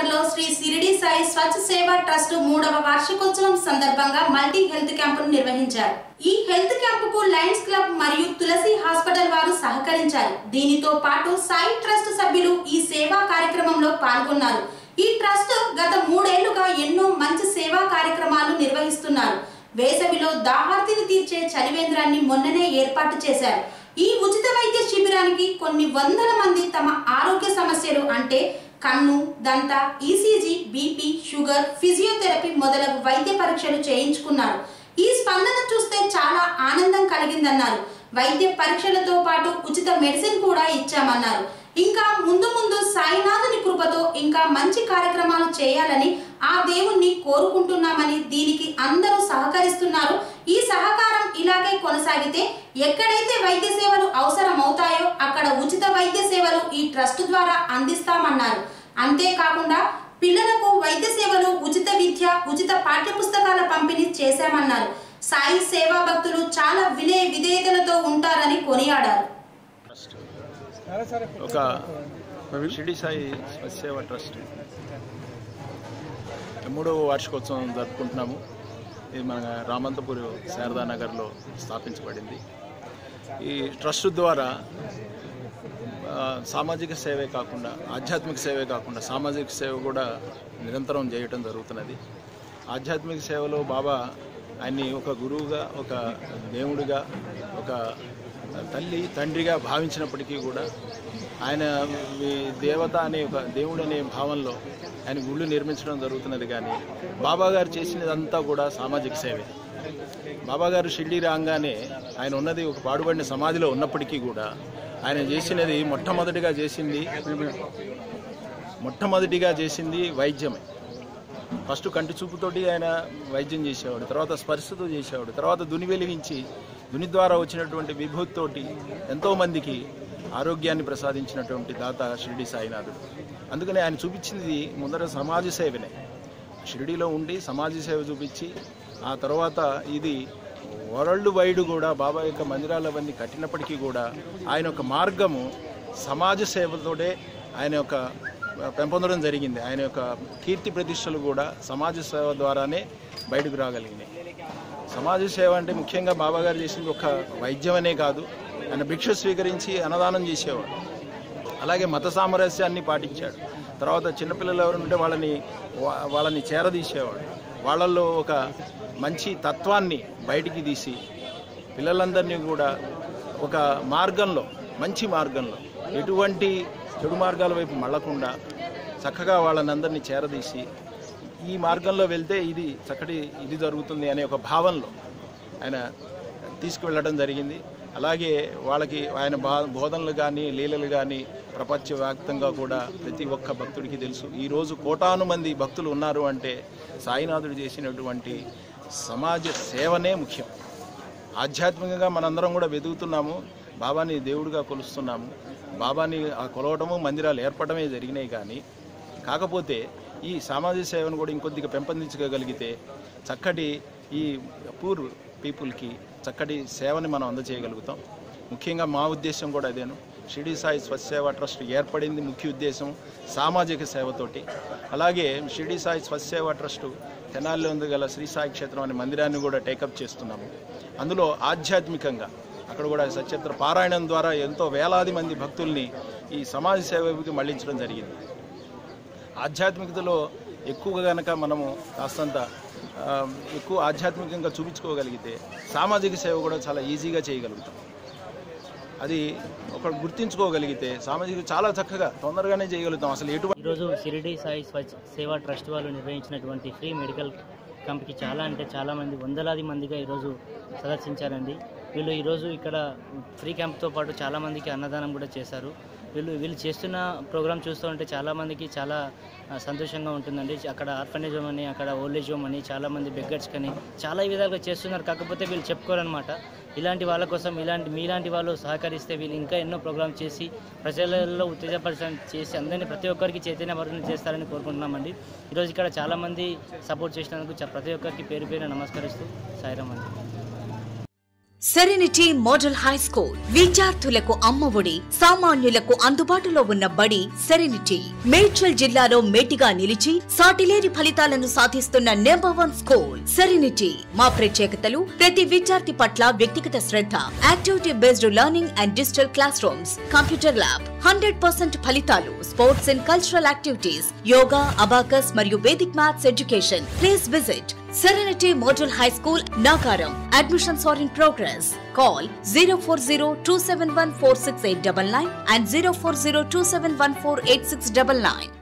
నగర్లో శ్రీ సిరిడి సాయి స్వచ్ఛ సేవా ట్రస్ట్ మూడవ వార్షికోత్సవం సందర్భంగా మల్టీ హెల్త్ క్యాంపును నిర్వహించారు. ఈ హెల్త్ క్యాంపుకు లయన్స్ క్లబ్ మరియు తులసి హాస్పిటల్ వారు సహకరించారు. దీనితో పాటు సాయి ట్రస్ట్ సభ్యులు ఈ సేవా కార్యక్రమంలో పాల్గొన్నారు. ఈ ట్రస్ట్ గత మూడేళ్ళుగా ఎన్నో మంచి సేవా కార్యక్రమాలు నిర్వహిస్తున్నారు. వేసవిలో దాహార్తిని తీర్చే చలివేంద్రాన్ని మొన్ననే ఏర్పాటు చేశారు. ఈ ఉచిత వైద్య శిబిరానికి కొన్ని వందల మంది తమ ఆరోగ్య సమస్యలు అంటే కన్ను దంత ఈసీజీ బీపీ షుగర్ ఫిజియోథెరపీ మొదలగు వైద్య పరీక్షలు చేయించుకున్నారు. ఈ స్పందన చూస్తే చాలా ఆనందం కలిగిందన్నారు. వైద్య పరీక్షలతో పాటు ఉచిత మెడిసిన్ కూడా ఇచ్చామన్నారు. ఇంకా ముందు ముందు సాయినాథుని కృపతో ఇంకా మంచి కార్యక్రమాలు చేయాలని ఆ దేవుణ్ణి కోరుకుంటున్నామని దీనికి అందరూ సహకరిస్తున్నారు. ఈ సహకారం ఇలాగే కొనసాగితే ఎక్కడైతే వైద్య సేవలు అవసరం అవుతాయో అక్కడ ఉచిత వైద్య సేవలు ఈ ట్రస్ట్ ద్వారా అందిస్తామన్నారు. అంతేకాకుండా పిల్లలకు వైద్య సేవలు ఉచిత విద్య ఉచిత పాఠ్యపుస్తకాల పంపిణీ చేశామన్నారు. సాయి సేవా భక్తులు చాలా వినయ విధేయతలతో ఉంటారని కొనియాడారు. ట్రస్ట్ ఒక షిరిడి సాయి స్వచ్ఛసేవ ట్రస్ట్. మూడవ వార్షికోత్సవం జరుపుకుంటున్నాము. ఇది మన రామంతపూర్ శారదా నగర్లో స్థాపించబడింది. ఈ ట్రస్ట్ ద్వారా సామాజిక సేవే కాకుండా ఆధ్యాత్మిక సేవే కాకుండా సామాజిక సేవ కూడా నిరంతరం చేయటం జరుగుతున్నది. ఆధ్యాత్మిక సేవలో బాబా ఆయన్ని ఒక గురువుగా ఒక దేవుడిగా ఒక తల్లి తండ్రిగా భావించినప్పటికీ కూడా ఆయన ఈ దేవత అనే ఒక దేవుడు అనే భావంలో ఆయన గుళ్ళు నిర్మించడం జరుగుతున్నది కానీ బాబాగారు చేసినదంతా కూడా సామాజిక సేవే. బాబాగారు గారు రాగానే ఆయన ఉన్నది ఒక పాడుబడిన సమాధిలో ఉన్నప్పటికీ కూడా ఆయన చేసినది మొట్టమొదటిగా చేసింది మొట్టమొదటిగా చేసింది వైద్యమే. ఫస్ట్ కంటి చూపుతోటి ఆయన వైద్యం చేసేవాడు తర్వాత స్పర్శతో చేసేవాడు తర్వాత దుని వెలిగించి దుని ద్వారా వచ్చినటువంటి విభూతితోటి ఎంతోమందికి ఆరోగ్యాన్ని ప్రసాదించినటువంటి దాత షిరిడి సాయినాథుడు. అందుకని ఆయన చూపించింది ముందర సమాజ సేవనే. షిరిడీలో ఉండి సమాజ సేవ చూపించి ఆ తర్వాత ఇది వరల్డ్ వైడ్ కూడా బాబా యొక్క మందిరాలవన్నీ కట్టినప్పటికీ కూడా ఆయన యొక్క మార్గము సమాజ సేవతోటే ఆయన యొక్క పెంపొందడం జరిగింది. ఆయన యొక్క కీర్తి ప్రతిష్టలు కూడా సమాజ సేవ ద్వారానే బయటకు రాగలిగినాయి. సమాజ సేవ అంటే ముఖ్యంగా బాబా గారు చేసింది ఒక వైద్యమనే కాదు. ఆయన భిక్ష స్వీకరించి అన్నదానం చేసేవాడు. అలాగే మత సామరస్యాన్ని పాటించాడు. తర్వాత చిన్నపిల్లలు ఎవరు ఉంటే వాళ్ళని వా- వాళ్ళని చేరదీసేవాడు. వాళ్ళల్లో ఒక మంచి తత్వాన్ని బయటికి తీసి పిల్లలందరినీ కూడా ఒక మార్గంలో మంచి మార్గంలో ఎటువంటి చెడు మార్గాల వైపు మళ్ళకుండా చక్కగా వాళ్ళని అందరినీ చేరదీసి ఈ మార్గంలో వెళ్తే ఇది చక్కటి ఇది జరుగుతుంది అనే ఒక భావనలో ఆయన తీసుకువెళ్ళడం జరిగింది. అలాగే వాళ్ళకి ఆయన బా బోధనలు కానీ లీలలు కానీ ప్రపంచవ్యాప్తంగా కూడా ప్రతి ఒక్క భక్తుడికి తెలుసు. ఈరోజు కోటాను మంది భక్తులు ఉన్నారు అంటే సాయినాథుడు చేసినటువంటి సమాజ సేవనే ముఖ్యం. ఆధ్యాత్మికంగా మనందరం కూడా వెతుకుతున్నాము. బాబాని దేవుడిగా కొలుస్తున్నాము. బాబాని ఆ కొలవటము మందిరాలు ఏర్పడమే జరిగినాయి కానీ కాకపోతే ఈ సామాజిక సేవను కూడా ఇంకొద్దిగా పెంపొందించగలిగితే చక్కటి ఈ పూర్ పీపుల్కి చక్కటి సేవని మనం అందజేయగలుగుతాం. ముఖ్యంగా మా ఉద్దేశం కూడా అదేను. షిరిడి సాయి స్వచ్ఛసేవ ట్రస్ట్ ఏర్పడింది ముఖ్య ఉద్దేశం సామాజిక సేవతోటి. అలాగే షిరిడి సాయి స్వచ్ఛసేవ ట్రస్టు ట్రస్ట్ తెనాలిలో ఉంది గల శ్రీ సాయి క్షేత్రం అనే మందిరాన్ని కూడా టేకప్ చేస్తున్నాము. అందులో ఆధ్యాత్మికంగా అక్కడ కూడా సచిత్ర పారాయణం ద్వారా ఎంతో వేలాది మంది భక్తుల్ని ఈ సమాజ సేవకి మళ్ళించడం జరిగింది. ఆధ్యాత్మికతలో ఎక్కువగా కనుక మనము కాస్తంత ఎక్కువ ఆధ్యాత్మికంగా చూపించుకోగలిగితే సామాజిక సేవ కూడా చాలా ఈజీగా చేయగలుగుతాం. అది ఒక గుర్తించుకోగలిగితే సామాజిక చాలా చక్కగా తొందరగానే చేయగలుగుతాం. అసలు ఎటువంటి ఈరోజు షిరిడి సాయి స్వచ్ఛ సేవా ట్రస్ట్ వాళ్ళు నిర్వహించినటువంటి ఫ్రీ మెడికల్ క్యాంప్కి చాలా అంటే చాలామంది వందలాది మందిగా ఈరోజు సందర్శించారండి వీళ్ళు ఈరోజు ఇక్కడ ఫ్రీ క్యాంప్తో పాటు చాలామందికి అన్నదానం కూడా చేశారు. వీళ్ళు వీళ్ళు చేస్తున్న ప్రోగ్రామ్ చూస్తూ ఉంటే చాలామందికి చాలా సంతోషంగా ఉంటుందండి. అక్కడ ఆర్ఫనేజ్ హోమ్ అని అక్కడ ఓల్డేజ్ హోమ్ అని చాలామంది బెగ్గర్స్ కానీ చాలా విధాలుగా చేస్తున్నారు. కాకపోతే వీళ్ళు చెప్పుకోరనమాట ఇలాంటి వాళ్ళ కోసం ఇలాంటి మీలాంటి వాళ్ళు సహకరిస్తే వీళ్ళు ఇంకా ఎన్నో ప్రోగ్రామ్ చేసి ప్రజలలో ఉత్తేజపరచడం చేసి అందరినీ ప్రతి ఒక్కరికి చైతన్యపరచడం చేస్తారని కోరుకుంటున్నామండి. ఈరోజు ఇక్కడ చాలామంది సపోర్ట్ చేసినందుకు చ- ప్రతి ఒక్కరికి పేరు పేరు నమస్కరిస్తూ సాయిరామండి సెరెనిటీ మోడల్ హై స్కూల్ విద్యార్థులకు అమ్మఒడి సామాన్యులకు అందుబాటులో ఉన్న బడి సెరెనిటీ మేడ్చల్ జిల్లాలో మేటిగా నిలిచి సాటిలేని ఫలితాలను సాధిస్తున్న నెంబర్ వన్ స్కూల్ సెరెనిటీ మా ప్రత్యేకతలు ప్రతి విద్యార్థి పట్ల వ్యక్తిగత శ్రద్ధ. Activity based learning and digital classrooms computer lab hundred percent ఫలితాలు sports and cultural activities yoga abacus మరియు vedic maths education please visit Serenity Model High School, Nagaram. Admissions are in progress. Call 040 and 040 271 8699.